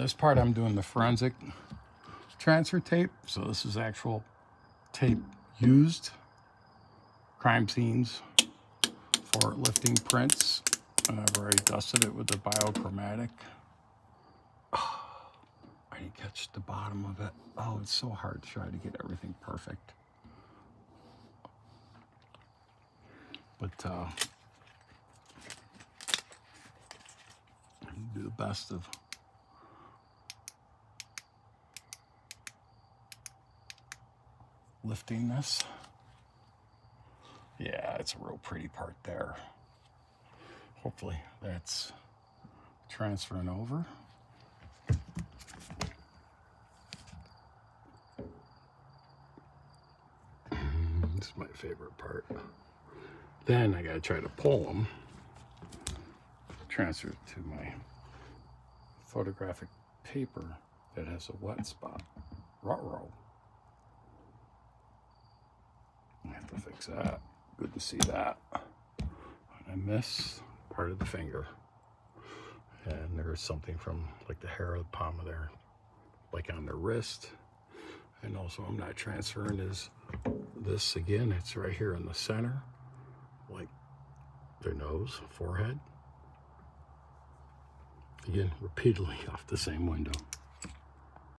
this part I'm doing the forensic transfer tape. So this is actual tape used. Crime scenes for lifting prints. And I've already dusted it with the biochromatic. I didn't catch the bottom of it. Oh, it's so hard to try to get everything perfect. But uh, do the best of lifting this. Yeah, it's a real pretty part there. Hopefully that's transferring over. Mm, this is my favorite part. Then I gotta try to pull them, transfer to my photographic paper that has a wet spot. Ruh-roh. I have to fix that. Good to see that. I miss part of the finger. And there's something from like the hair of the palm of their, like on their wrist. And also I'm not transferring is this again, it's right here in the center, like their nose, forehead. Again, repeatedly off the same window.